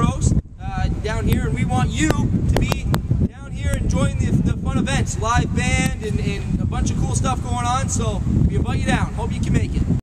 roast uh, down here, and we want you to be down here enjoying the, the fun events, live band, and, and a bunch of cool stuff going on. So we invite you down. Hope you can make it.